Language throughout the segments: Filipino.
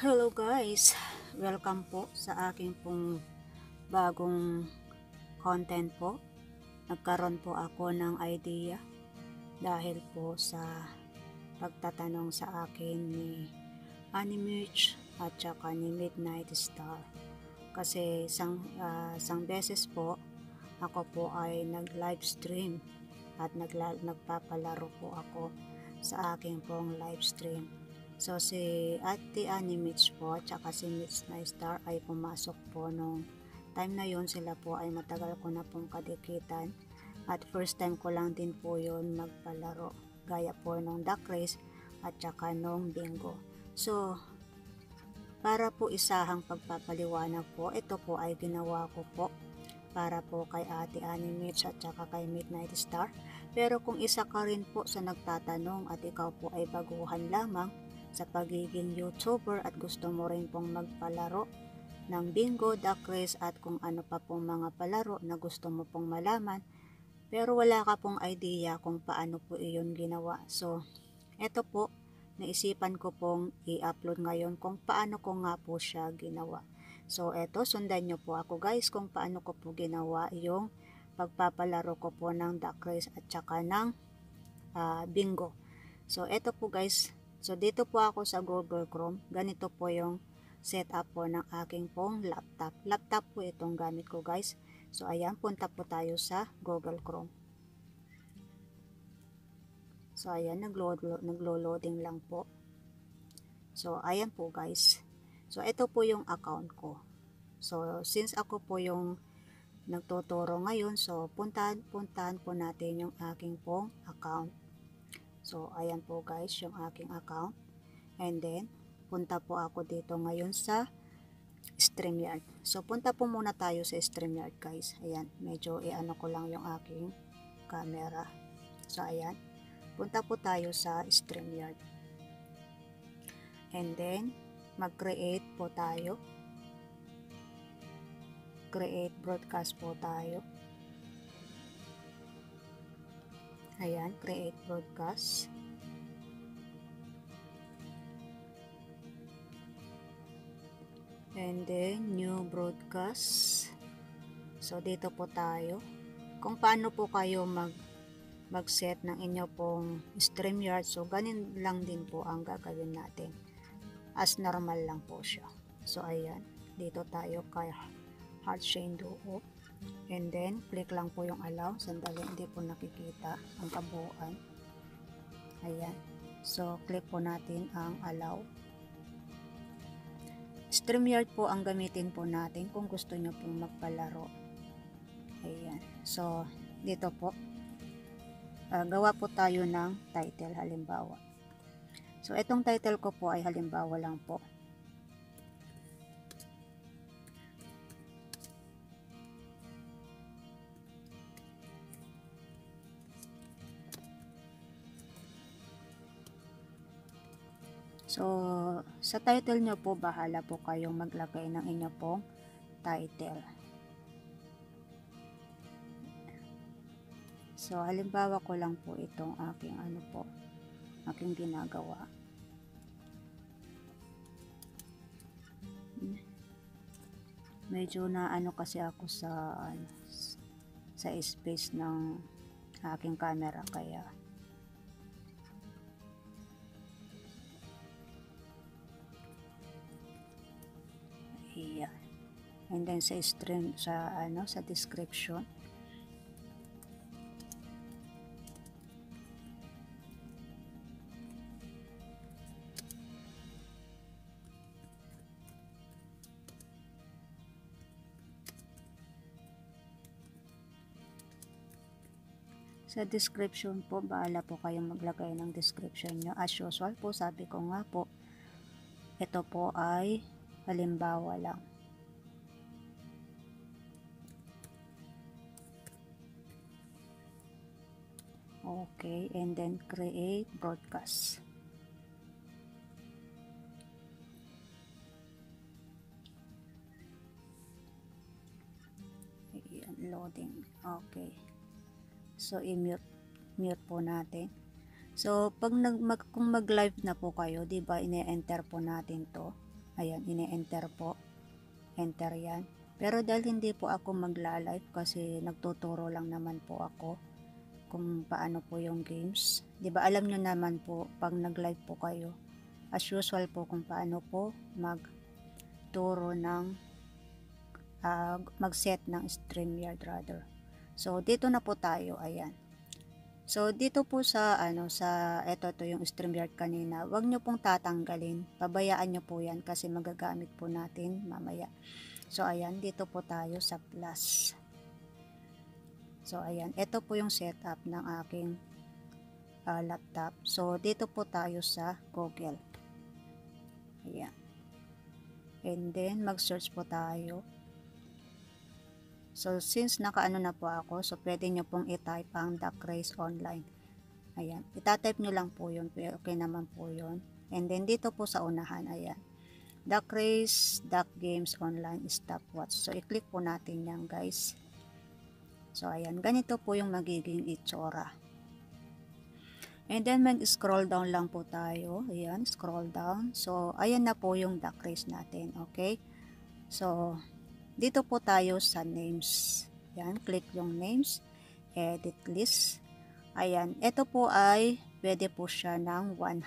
Hello guys! Welcome po sa aking pong bagong content po. Nagkaroon po ako ng idea dahil po sa pagtatanong sa akin ni Animuch at saka ni Midnight Star. Kasi isang, uh, isang beses po ako po ay nag live stream at nagla, nagpapalaro po ako sa aking pong live stream So si Ate Annie Mitch po at saka si Mitch na Star ay pumasok po nung time na yon sila po ay matagal ko na pong kadikitan at first time ko lang din po yon magpalaro gaya po nung duck race at saka nung bingo. So para po isahang pagpapaliwanag po, ito po ay ginawa ko po para po kay Ate Annie Mitch at saka kay Midnight Star. Pero kung isa ka rin po sa nagtatanong at ikaw po ay baguhan lamang, sa pagiging YouTuber at gusto mo rin pong magpalaro ng bingo, duck race at kung ano pa pong mga palaro na gusto mo pong malaman pero wala ka pong idea kung paano po iyon ginawa. So, eto po, naisipan ko pong i-upload ngayon kung paano ko nga po siya ginawa. So, eto, sundan nyo po ako guys kung paano ko po ginawa yung pagpapalaro ko po ng duck race at saka ng uh, bingo. So, eto po guys, So, dito po ako sa Google Chrome. Ganito po yung setup po ng aking pong laptop. Laptop po itong gamit ko guys. So, ayan, punta po tayo sa Google Chrome. So, ayan, naglo-loading lang po. So, ayan po guys. So, ito po yung account ko. So, since ako po yung nagtuturo ngayon, so puntahan, puntahan po natin yung aking pong account. So, ayan po guys, yung aking account. And then, punta po ako dito ngayon sa StreamYard. So, punta po muna tayo sa StreamYard guys. Ayan, medyo i-ano ko lang yung aking camera. So, ayan. Punta po tayo sa StreamYard. And then, mag-create po tayo. Create broadcast po tayo. Ayan, create broadcast. And then, new broadcast. So, dito po tayo. Kung paano po kayo mag mag-set ng inyo pong StreamYard. So, ganin lang din po ang gagawin natin. As normal lang po siya. So, ayan. Dito tayo kay Heartchain Duo. And then, click lang po yung allow. Sandali, hindi po nakikita ang kabuuan. Ayan. So, click po natin ang allow. StreamYard po ang gamitin po natin kung gusto nyo pong magpalaro. Ayan. So, dito po. Uh, gawa po tayo ng title halimbawa. So, itong title ko po ay halimbawa lang po. So, sa title nyo po, bahala po kayong maglagay ng inyo pong title. So, halimbawa ko lang po itong aking ano po, aking ginagawa. Medyo na ano kasi ako sa ano, sa space ng aking camera kaya And then sa stream sa ano sa description sa description po, bahala po kayong maglagay ng description nyo. As usual po, sabi ko nga po, ito po ay Halimbawa lang. Okay, and then create broadcast. Ayan, loading. Okay. So, i-mute mute po natin. So, pag nag, mag, kung mag-live na po kayo, 'di ba, ine-enter po natin 'to Ayan, ini-enter po. Enter yan. Pero dahil hindi po ako magla-live kasi nagtuturo lang naman po ako kung paano po yung games. ba alam nyo naman po pag nag-live po kayo, as usual po kung paano po magturo ng uh, mag-set ng StreamYard rather. So dito na po tayo, ayan. So dito po sa ano sa eto to yung StreamYard kanina, wag niyo pong tatanggalin. Pabayaan niyo po 'yan kasi magagamit po natin mamaya. So ayan, dito po tayo sa plus. So ayan, ito po yung setup ng aking uh, laptop. So dito po tayo sa Google. Ayan. And then mag-search po tayo. So since nakaano na po ako, so pwede nyo pong i-type ang Duck Race Online. Ayan, itatype nyo lang po yun. Okay naman po yun. And then dito po sa unahan, ayan. Duck Race, Duck Games Online Stopwatch. So i-click po natin yan guys. So, ayan. Ganito po yung magiging itsura. And then, mag-scroll down lang po tayo. Ayan, scroll down. So, ayan na po yung duck race natin. Okay? So, dito po tayo sa names. Ayan, click yung names. Edit list. Ayan, ito po ay pwede po siya ng 100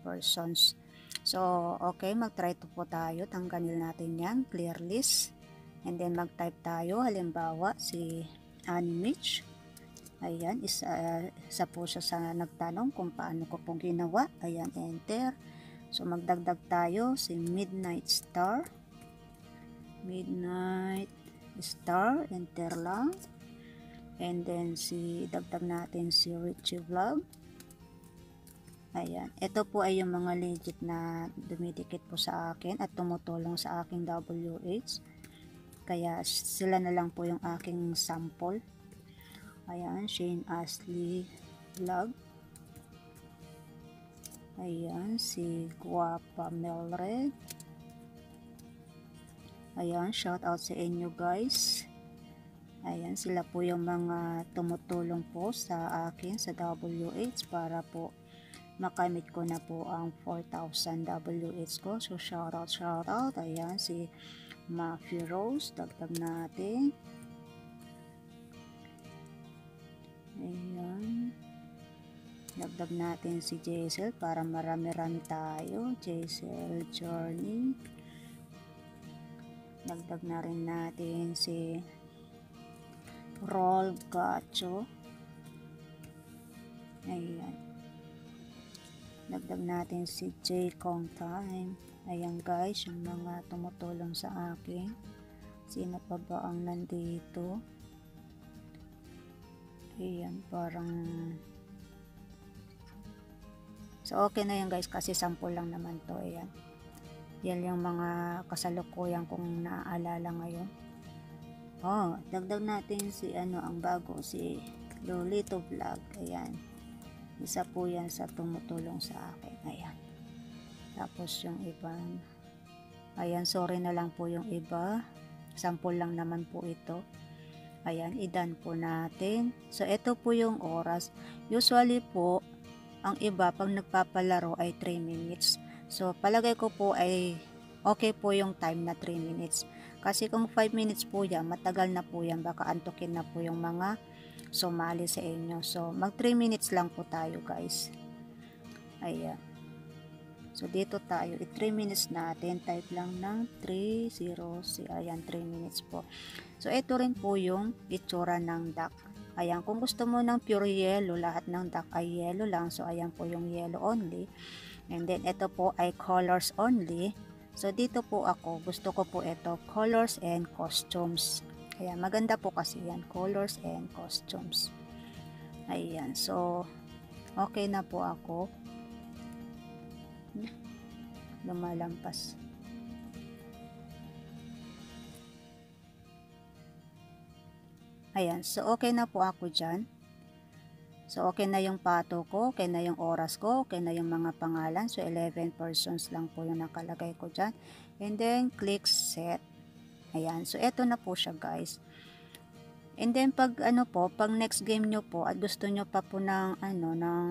persons. So, okay, mag-try to po tayo. Tanggalin natin yan. Clear list. And then, mag-type tayo. Halimbawa, si Animage. Ayan, isa, uh, isa po siya sa nagtanong kung paano ko po ginawa. Ayan, enter. So, magdagdag tayo si Midnight Star. Midnight Star, enter lang. And then, si dagdag natin si Richie Vlog. Ayan. Ito po ay yung mga legit na dumidikit po sa akin at tumutulong sa aking WH. Kaya sila na lang po yung aking sample. Ayan, Shane Ashley Vlog. Ayan, si Guapa Melred. Ayan, shout out sa inyo guys. Ayan, sila po yung mga tumutulong po sa akin sa WH para po makamit ko na po ang 4,000 WH ko. So, shout out, shout out. Ayan, si Mafy Rose, dagdag natin. Ayan. Dagdag natin si Jaisel para marami-rami tayo. Jaisel Journey. Dagdag na rin natin si Roll Gacho. Ayan. Dagdag natin si J. Kong Time. Ayan guys, yung mga tumutulong sa akin. Sino pa ba ang nandito? Ayan, parang... So, okay na yan guys, kasi sample lang naman to. Ayan. Yan yung mga kasalukuyan kong naaalala ngayon. Oh, dagdag natin si ano, ang bago, si Lolito Vlog. Ayan. Isa po yan sa tumutulong sa akin. Ayan. Tapos yung iba, ayan, sorry na lang po yung iba. Sample lang naman po ito. Ayan, idan po natin. So, ito po yung oras. Usually po, ang iba, pag nagpapalaro ay 3 minutes. So, palagay ko po ay okay po yung time na 3 minutes. Kasi kung 5 minutes po yan, matagal na po yan. Baka antukin na po yung mga sumali sa inyo. So, mag 3 minutes lang po tayo guys. Ayan. So, dito tayo. I-3 minutes natin. Type lang ng 3, 0, si, ayan, 3 minutes po. So, ito rin po yung itsura ng duck. Ayan, kung gusto mo ng pure yellow, lahat ng duck ay yellow lang. So, ayan po yung yellow only. And then, ito po ay colors only. So, dito po ako, gusto ko po ito, colors and costumes. Ayan, maganda po kasi yan, colors and costumes. Ayan, so, okay na po ako lumalampas. Ayan, so okay na po ako dyan. So okay na yung pato ko, okay na yung oras ko, okay na yung mga pangalan. So 11 persons lang po yung nakalagay ko dyan. And then click set. Ayan, so eto na po siya guys. And then pag ano po, pag next game nyo po at gusto nyo pa po ng ano, ng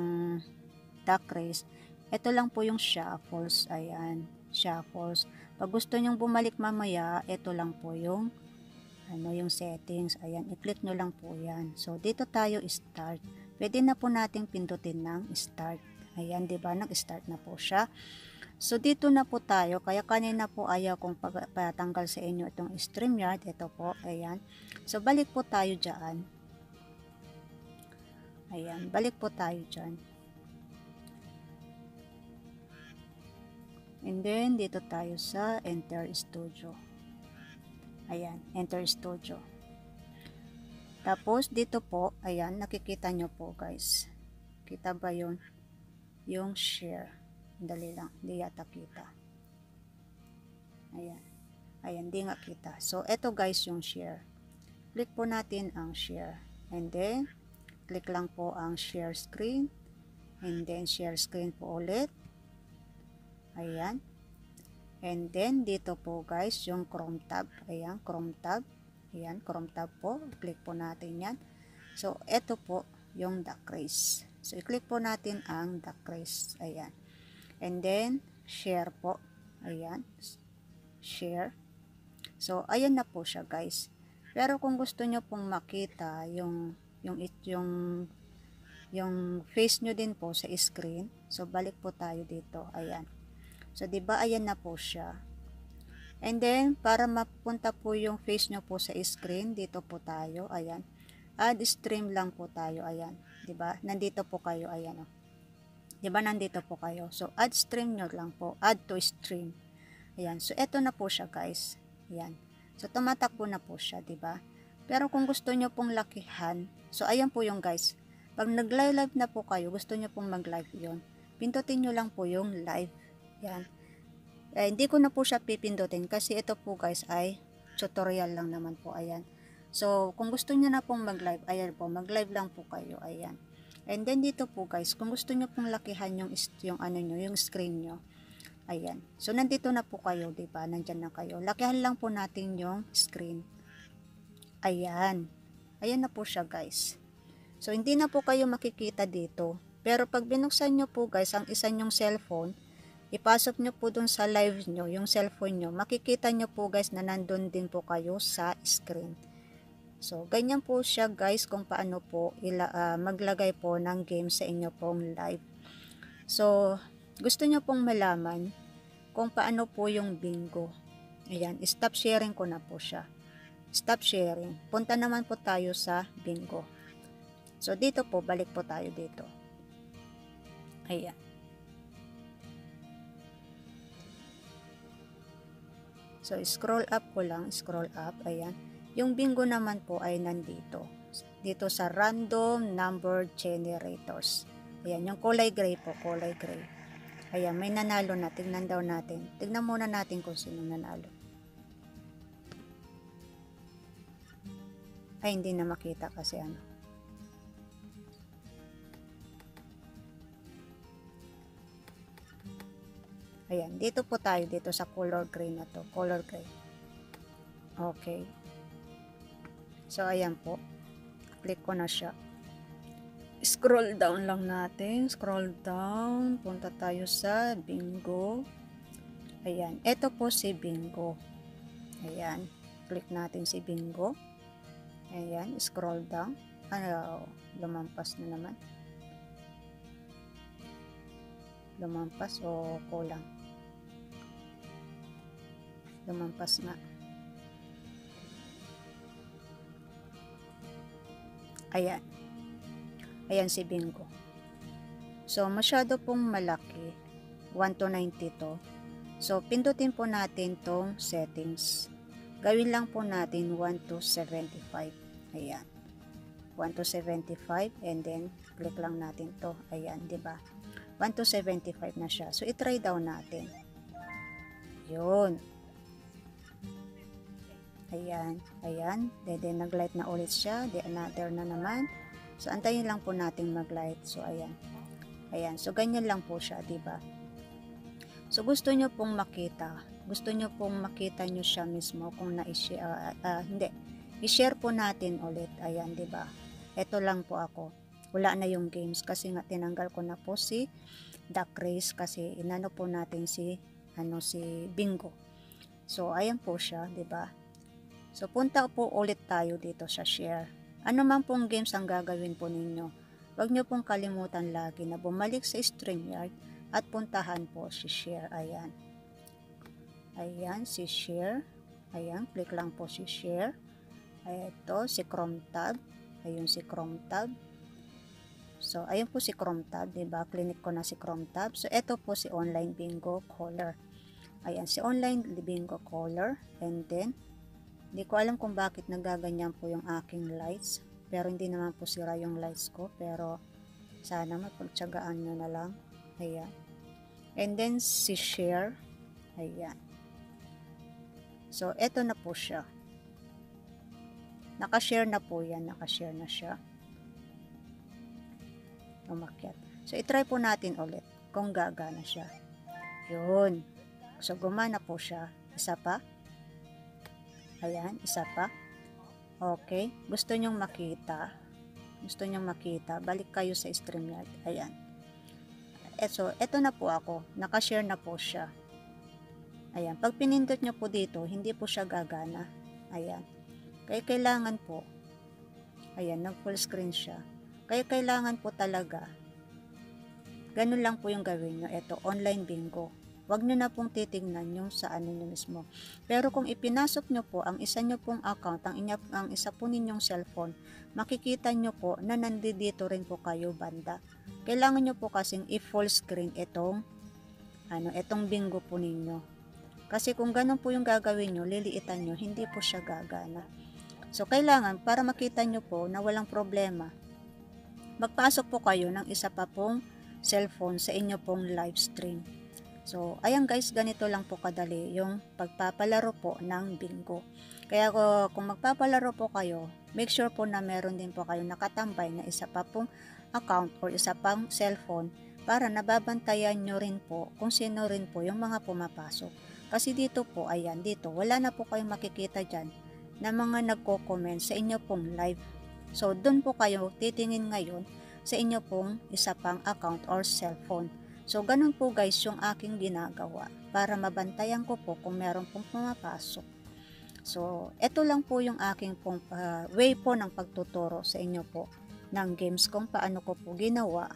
duck race, ito lang po yung shuffles. Ayan, shuffles. Pag gusto nyong bumalik mamaya, ito lang po yung ano yung settings. Ayan, i-click nyo lang po yan. So, dito tayo start. Pwede na po nating pindutin ng start. Ayan, di ba? Nag-start na po siya. So, dito na po tayo. Kaya kanina po ayaw kong patanggal sa inyo itong StreamYard. Ito po, ayan. So, balik po tayo dyan. Ayan, balik po tayo dyan. And then, dito tayo sa Enter Studio. Ayan, Enter Studio. Tapos, dito po, ayan, nakikita nyo po guys. Kita ba yun? Yung share. Dali lang, di yata kita. Ayan. Ayan, di nga kita. So, eto guys yung share. Click po natin ang share. And then, click lang po ang share screen. And then, share screen po ulit. Ayan. And then, dito po guys, yung Chrome tab. Ayan, Chrome tab. Ayan, Chrome tab po. Click po natin yan. So, ito po yung duck race. So, i-click po natin ang duck race. Ayan. And then, share po. Ayan. Share. So, ayan na po siya guys. Pero kung gusto nyo pong makita yung yung it yung yung face nyo din po sa screen. So, balik po tayo dito. Ayan. So, 'di ba ayan na po siya. And then, para mapunta po yung face nyo po sa screen, dito po tayo. Ayan. Add stream lang po tayo. Ayan. 'Di ba? Nandito po kayo. Ayan. Oh. 'Di ba nandito po kayo? So, add stream nyo lang po. Add to stream. Ayan. So, eto na po siya, guys. Ayan. So, tumatakbo na po siya, 'di ba? Pero kung gusto nyo pong lakihan, so ayan po yung guys. Pag nag-live na po kayo, gusto nyo pong mag-live yon pindutin nyo lang po yung live yan. Eh, hindi ko na po siya pipindutin kasi ito po guys ay tutorial lang naman po. Ayan. So, kung gusto niyo na pong mag-live, ayan po, mag-live lang po kayo. Ayan. And then dito po guys, kung gusto niyo pong lakihan yung, yung ano nyo, yung screen nyo. Ayan. So, nandito na po kayo, di ba? Nandyan na kayo. Lakihan lang po natin yung screen. Ayan. Ayan na po siya guys. So, hindi na po kayo makikita dito. Pero pag binuksan nyo po guys, ang isa nyong cellphone, ipasok nyo po dun sa live nyo, yung cellphone nyo, makikita nyo po guys na nandun din po kayo sa screen. So, ganyan po siya guys kung paano po ila, uh, maglagay po ng game sa inyo pong live. So, gusto nyo pong malaman kung paano po yung bingo. Ayan, stop sharing ko na po siya. Stop sharing. Punta naman po tayo sa bingo. So, dito po, balik po tayo dito. Ayan. So, scroll up ko lang, scroll up, ayan. Yung bingo naman po ay nandito. Dito sa random number generators. Ayan, yung kulay gray po, kulay gray. Ayan, may nanalo na. Tignan daw natin. Tignan muna natin kung sino nanalo. Ay, hindi na makita kasi ano. Ayan, dito po tayo dito sa color gray na to. Color gray. Okay. So, ayan po. Click ko na siya. Scroll down lang natin. Scroll down. Punta tayo sa bingo. Ayan. Ito po si bingo. Ayan. Click natin si bingo. Ayan. Scroll down. Ano, lumampas na naman. Lumampas o kulang lumampas nga. Ayan. Ayan si Bingo. So, masyado pong malaki. 1 to 92. So, pindutin po natin tong settings. Gawin lang po natin 1 to 75. Ayan. 1 to 75 and then click lang natin to. Ayan, 'di ba? 1 to 75 na siya. So, i-try daw natin. 'Yun. Ayan, ayan. Dede nag-light na ulit siya. De another na naman. So, antayin lang po natin mag-light. So, ayan. Ayan. So, ganyan lang po siya, ba? So, gusto nyo pong makita. Gusto nyo pong makita nyo siya mismo kung na-share. Uh, uh, hindi. I-share po natin ulit. Ayan, ba? Ito lang po ako. Wala na yung games kasi nga tinanggal ko na po si Duck Race kasi inano po natin si ano si Bingo. So, ayan po siya, 'di ba? So, punta po ulit tayo dito sa share. Ano man pong games ang gagawin po ninyo, huwag nyo pong kalimutan lagi na bumalik sa StreamYard at puntahan po si share. Ayan. Ayan, si share. Ayan, click lang po si share. Ito, si Chrome tab. Ayun si Chrome tab. So, ayun po si Chrome tab, ba? Clinic ko na si Chrome tab. So, ito po si online bingo caller. Ayan, si online bingo caller. And then, hindi ko alam kung bakit nagaganyan po yung aking lights. Pero hindi naman po sira yung lights ko. Pero, sana mapagtsagaan nyo na lang. Ayan. And then, si share. Ayan. So, eto na po siya. Nakashare na po yan. Nakashare na siya. Umakyat. So, itry po natin ulit kung gagana siya. Yun. So, gumana po siya. Isa pa. Ayan, isa pa. Okay. Gusto nyong makita. Gusto nyong makita. Balik kayo sa StreamYard. Ayan. Et so, eto na po ako. Nakashare na po siya. Ayan. Pag pinindot nyo po dito, hindi po siya gagana. Ayan. Kaya kailangan po, ayan, nag full screen siya. Kaya kailangan po talaga, ganun lang po yung gawin nyo. Ito, online bingo. Huwag nyo na pong titingnan yung sa ano mismo. Pero kung ipinasok nyo po ang isa nyo pong account, ang, inya, ang isa po ninyong cellphone, makikita nyo po na nandito rin po kayo banda. Kailangan nyo po kasing i-full screen itong ano, itong bingo po ninyo. Kasi kung ganun po yung gagawin nyo, liliitan nyo, hindi po siya gagana. So, kailangan, para makita nyo po na walang problema, magpasok po kayo ng isa pa pong cellphone sa inyo pong live stream. So, ayan guys, ganito lang po kadali yung pagpapalaro po ng bingo. Kaya kung magpapalaro po kayo, make sure po na meron din po kayo nakatambay na isa pa pong account or isa pang cellphone para nababantayan nyo rin po kung sino rin po yung mga pumapasok. Kasi dito po, ayan, dito, wala na po kayong makikita dyan na mga nagko-comment sa inyo pong live. So, doon po kayo titingin ngayon sa inyo pong isa pang account or cellphone. So, ganun po guys yung aking ginagawa para mabantayan ko po kung meron pong pumapasok. So, ito lang po yung aking pong uh, way po ng pagtuturo sa inyo po ng games kung paano ko po ginawa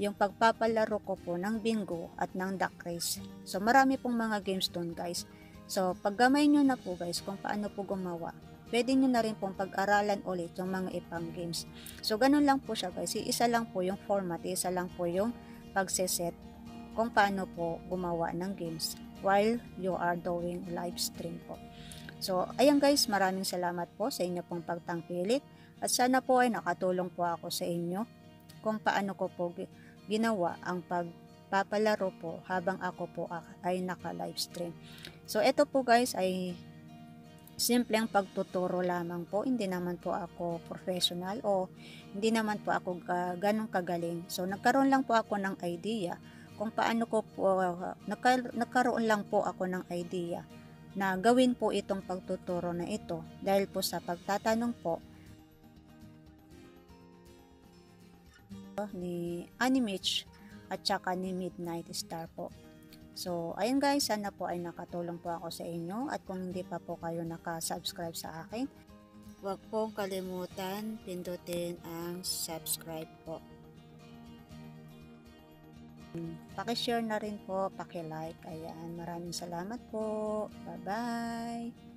yung pagpapalaro ko po ng bingo at ng duck race. So, marami pong mga games doon guys. So, paggamay nyo na po guys kung paano po gumawa, pwede nyo na rin pong pag-aralan ulit yung mga ipang games. So, ganun lang po siya guys. Isa lang po yung format, isa lang po yung pagseset kung paano po gumawa ng games while you are doing live stream po. So, ayan guys, maraming salamat po sa inyo pong pagtangkilik at sana po ay nakatulong po ako sa inyo kung paano ko po ginawa ang pagpapalaro po habang ako po ay naka-live stream. So, ito po guys ay simpleng pagtuturo lamang po. Hindi naman po ako professional o hindi naman po ako uh, ganong kagaling. So, nagkaroon lang po ako ng idea kung paano ko po, uh, nagkaroon lang po ako ng idea na gawin po itong pagtuturo na ito dahil po sa pagtatanong po ni Animich at saka ni Midnight Star po. So, ayun guys, sana po ay nakatulong po ako sa inyo at kung hindi pa po kayo nakasubscribe sa akin, huwag pong kalimutan pindutin ang subscribe po. Pakishare na rin po, pakilike. Ayan, maraming salamat po. Bye-bye.